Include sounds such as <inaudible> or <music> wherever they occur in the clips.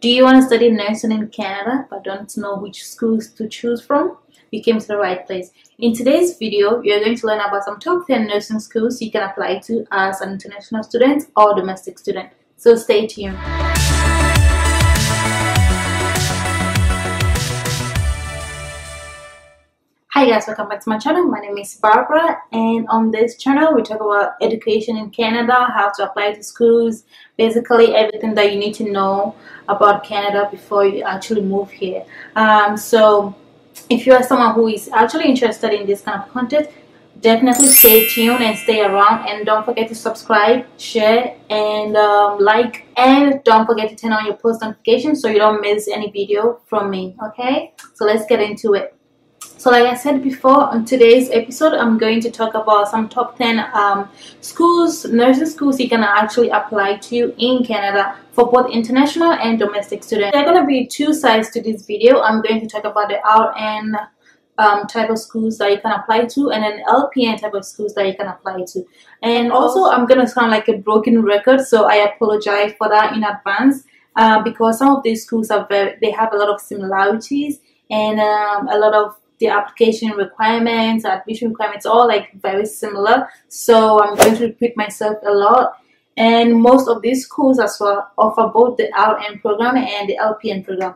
Do you want to study nursing in Canada but don't know which schools to choose from? You came to the right place. In today's video, you're going to learn about some top 10 nursing schools you can apply to as an international student or domestic student. So stay tuned. Hi guys, welcome back to my channel. My name is Barbara and on this channel we talk about education in Canada, how to apply to schools, basically everything that you need to know about Canada before you actually move here. Um, so if you are someone who is actually interested in this kind of content, definitely stay tuned and stay around and don't forget to subscribe, share and um, like and don't forget to turn on your post notifications so you don't miss any video from me, okay? So let's get into it. So like I said before, on today's episode, I'm going to talk about some top 10 um, schools, nursing schools you can actually apply to in Canada for both international and domestic students. There are going to be two sides to this video. I'm going to talk about the RN um, type of schools that you can apply to and an LPN type of schools that you can apply to. And also, I'm going to sound like a broken record, so I apologize for that in advance uh, because some of these schools are very, they have a lot of similarities and um, a lot of the application requirements, admission requirements, all like very similar. So I'm going to repeat myself a lot. And most of these schools as well offer both the RN program and the LPN program.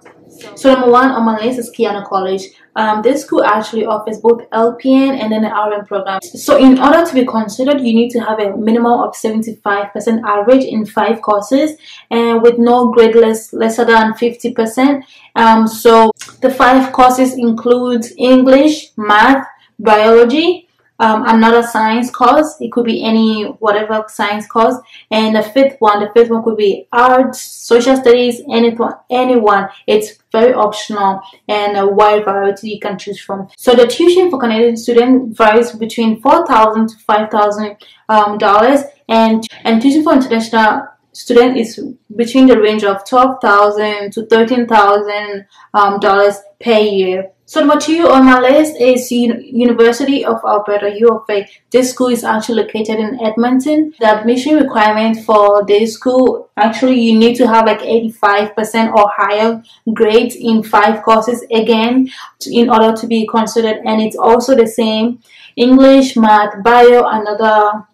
So number one on my list is Keyano College. Um, this school actually offers both LPN and then the RN program. So in order to be considered, you need to have a minimum of 75% average in five courses and with no grade less, lesser than 50%. Um, so the five courses include English, Math, Biology, um, another science course. It could be any whatever science course. And the fifth one, the fifth one could be arts, social studies, anyone, anyone. It's very optional and a wide variety you can choose from. So the tuition for Canadian students varies between four thousand to five thousand um, dollars, and and tuition for international student is between the range of twelve thousand to thirteen thousand um, dollars per year. So number two on my list is University of Alberta, U of A. This school is actually located in Edmonton. The admission requirement for this school, actually you need to have like 85% or higher grades in five courses again in order to be considered. And it's also the same English, Math, Bio, another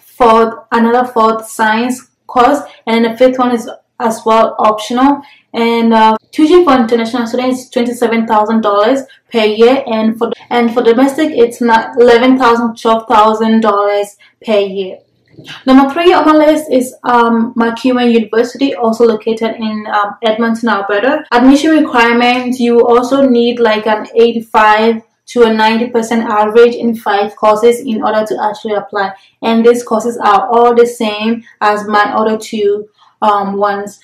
fourth, another fourth science course. And then the fifth one is as well optional and uh, tuition for international students is $27,000 per year and for and for domestic it's not $11,000 $12,000 per year. Number three on my list is um, MacEwan University, also located in um, Edmonton, Alberta. Admission requirements, you also need like an 85 to a 90% average in five courses in order to actually apply. And these courses are all the same as my other two um, ones.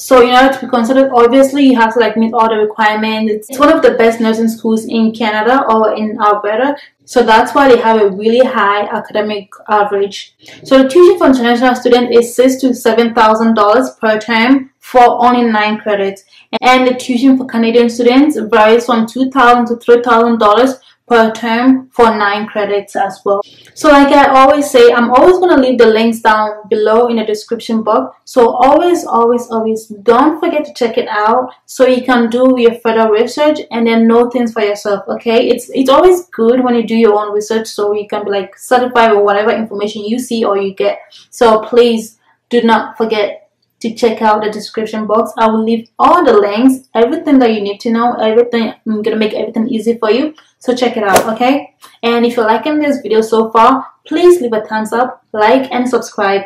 So in order to be considered, obviously you have to like meet all the requirements. It's one of the best nursing schools in Canada or in Alberta. So that's why they have a really high academic average. So the tuition for international students is six to seven thousand dollars per term for only nine credits, and the tuition for Canadian students varies from two thousand to three thousand dollars per term for 9 credits as well. So like I always say, I'm always going to leave the links down below in the description box. So always, always, always don't forget to check it out so you can do your further research and then know things for yourself, okay? It's, it's always good when you do your own research so you can be like certified with whatever information you see or you get. So please do not forget to check out the description box. I will leave all the links, everything that you need to know, everything. I'm gonna make everything easy for you. So check it out, okay? And if you're liking this video so far, please leave a thumbs up, like, and subscribe.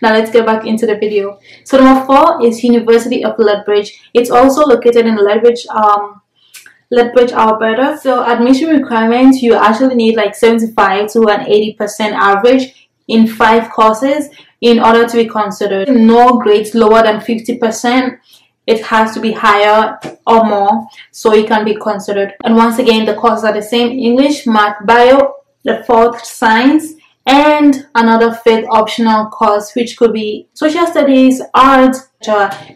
Now let's get back into the video. So number four is University of Lethbridge. It's also located in Lethbridge, um, Lethbridge, Alberta. So admission requirements, you actually need like 75 to an 80% average in five courses in order to be considered. No grades lower than 50%. It has to be higher or more so it can be considered. And once again, the courses are the same English, Math, Bio, the fourth Science, and another fifth optional course which could be social studies, art,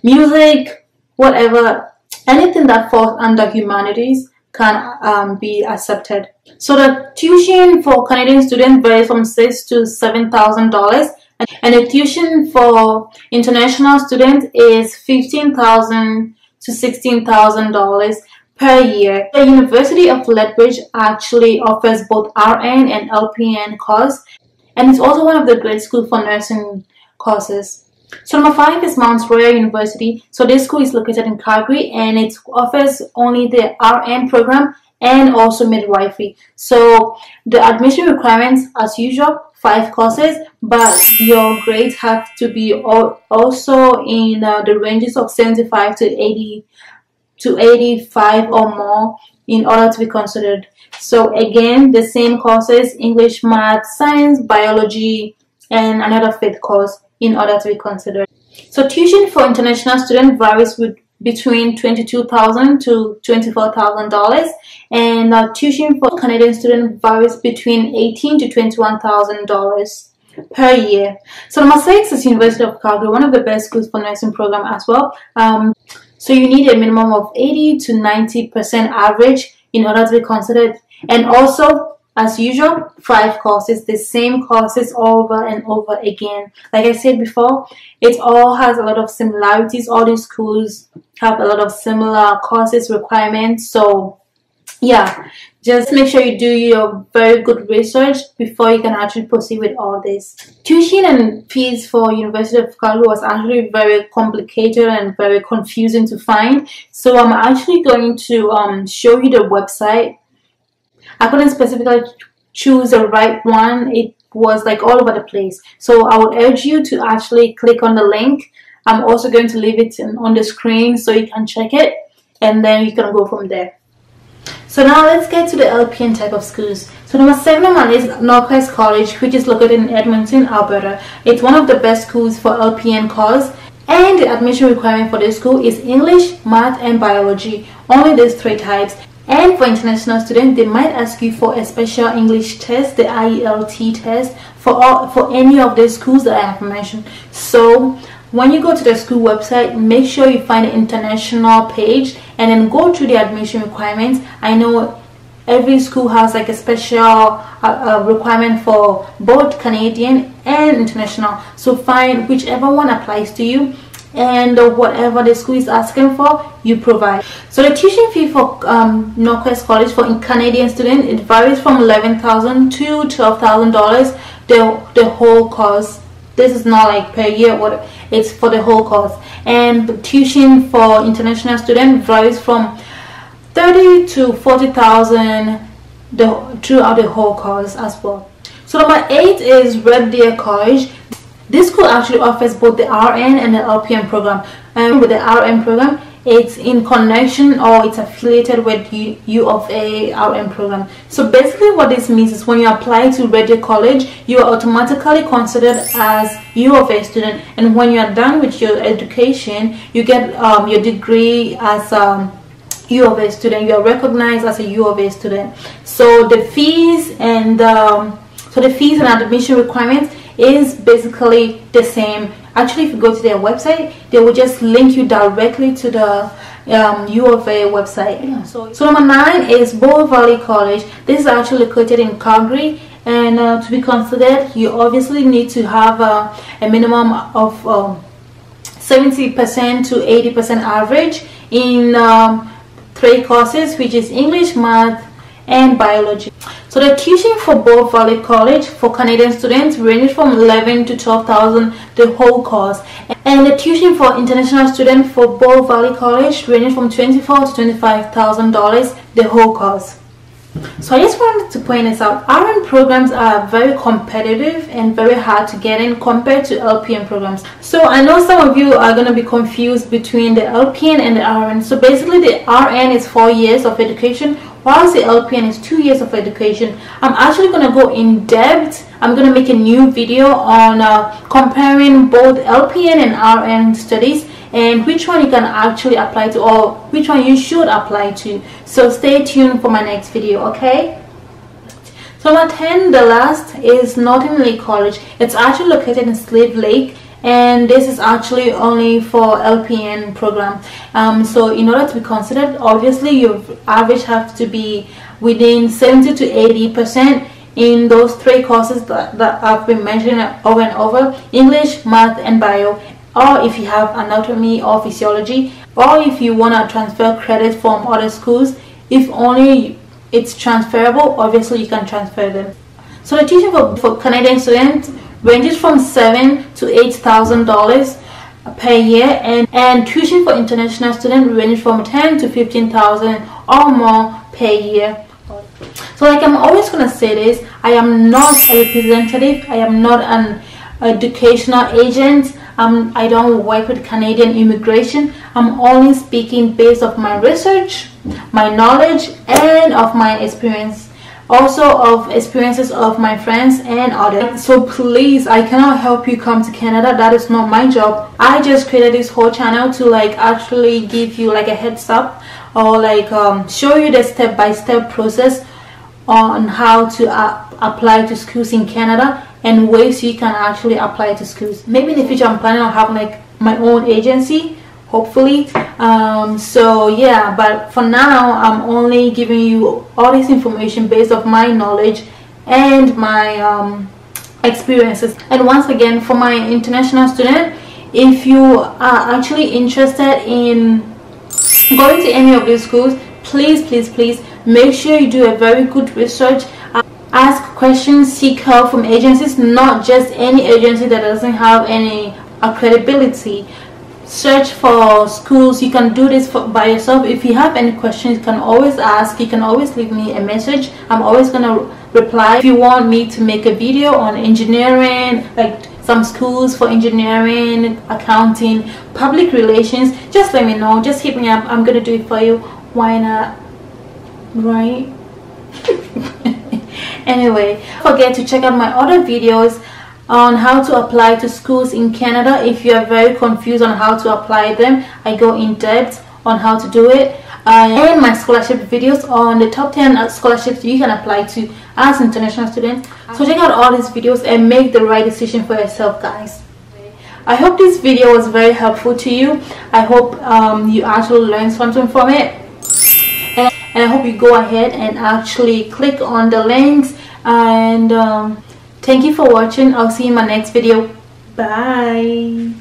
music, whatever, anything that falls under humanities can um, be accepted. So the tuition for Canadian students varies from six to seven thousand dollars and the tuition for international students is fifteen thousand to sixteen thousand dollars per year. The University of Lethbridge actually offers both RN and LPN courses, and it's also one of the great schools for nursing courses. So number five is Mount Royal University. So this school is located in Calgary and it offers only the RN program and also midwifery. So the admission requirements as usual, five courses, but your grades have to be also in uh, the ranges of 75 to 80 to 85 or more in order to be considered. So again, the same courses, English, Math, Science, Biology, and another fifth course in order to be considered. So tuition for international students varies with between 22,000 to $24,000 and uh, tuition for Canadian students varies between $18 to $21,000 per year. So number six is University of Calgary, one of the best schools for nursing program as well. Um, so you need a minimum of 80 to 90% average in order to be considered. And also, as usual, five courses, the same courses over and over again. Like I said before, it all has a lot of similarities. All these schools have a lot of similar courses requirements. So yeah, just make sure you do your very good research before you can actually proceed with all this. Tuition and fees for University of Calgary was actually very complicated and very confusing to find. So I'm actually going to um, show you the website. I couldn't specifically choose the right one. It was like all over the place. So I would urge you to actually click on the link. I'm also going to leave it on the screen so you can check it and then you can go from there. So now let's get to the LPN type of schools. So number seven one is NorQuest College, which is located in Edmonton, Alberta. It's one of the best schools for LPN course. And the admission requirement for this school is English, Math, and Biology. Only these three types. And for international students, they might ask you for a special English test, the IELTS test, for all for any of the schools that I have mentioned. So when you go to the school website make sure you find the international page and then go through the admission requirements. I know every school has like a special uh, uh, requirement for both canadian and international. So find whichever one applies to you and whatever the school is asking for you provide. So the tuition fee for um, NorQuest college for canadian students it varies from 11000 to 12000 dollars. The the whole course this is not like per year what it's for the whole course. And tuition for international student varies from 30 to 40,000 the throughout the whole course as well. So number eight is Red Deer College this school actually offers both the RN and the LPN program and with the RN program it's in connection or it's affiliated with U, U of A RN program. So basically what this means is when you apply to Deer College, you are automatically considered as U of A student and when you are done with your education, you get um, your degree as um, U of A student. You are recognized as a U of A student. So the fees and um, so the fees and admission requirements is basically the same. Actually if you go to their website they will just link you directly to the um, U of A website. Yeah, so, so number nine is Bow Valley College. This is actually located in Calgary and uh, to be considered you obviously need to have uh, a minimum of 70% um, to 80% average in um, three courses which is English, Math and Biology. So the tuition for Bow Valley College for Canadian students ranges from 11 to 12,000 the whole course. And the tuition for international students for Bow Valley College ranges from 24 to 25,000 dollars the whole course. So I just wanted to point this out. RN programs are very competitive and very hard to get in compared to LPN programs. So I know some of you are going to be confused between the LPN and the RN. So basically the RN is four years of education whilst the LPN is two years of education. I'm actually going to go in depth. I'm going to make a new video on uh, comparing both LPN and RN studies and which one you can actually apply to or which one you should apply to so stay tuned for my next video okay so number 10 the last is Lake College it's actually located in Slave Lake and this is actually only for LPN program um, so in order to be considered obviously your average have to be within 70 to 80 percent in those three courses that, that I've been mentioning over and over English, Math, and Bio. Or if you have anatomy or physiology, or if you want to transfer credit from other schools, if only it's transferable, obviously you can transfer them. So the tuition for, for Canadian students ranges from seven to eight thousand dollars per year and, and tuition for international students ranges from ten to fifteen thousand or more per year. So like I'm always gonna say this, I am not a representative, I am not an educational agent, um, I don't work with Canadian immigration, I'm only speaking based of my research, my knowledge and of my experience also of experiences of my friends and others. So please i cannot help you come to canada. That is not my job. I just created this whole channel to like actually give you like a heads up or like um, show you the step-by-step -step process on how to uh, apply to schools in canada and ways you can actually apply to schools. Maybe in the future i'm planning on having like my own agency hopefully. Um, so yeah but for now I'm only giving you all this information based off my knowledge and my um, experiences. And once again for my international student if you are actually interested in going to any of these schools please please please make sure you do a very good research. Ask questions seek help from agencies not just any agency that doesn't have any credibility search for schools you can do this for, by yourself. If you have any questions you can always ask. You can always leave me a message. I'm always gonna reply. If you want me to make a video on engineering like some schools for engineering accounting public relations just let me know. Just hit me up. I'm gonna do it for you. Why not? Right? <laughs> Anyway forget to check out my other videos on how to apply to schools in Canada. If you are very confused on how to apply them, I go in depth on how to do it. Uh, and my scholarship videos on the top 10 scholarships you can apply to as international students. So check out all these videos and make the right decision for yourself guys. I hope this video was very helpful to you. I hope um, you actually learned something from it. And, and I hope you go ahead and actually click on the links and um, Thank you for watching. I'll see you in my next video. Bye.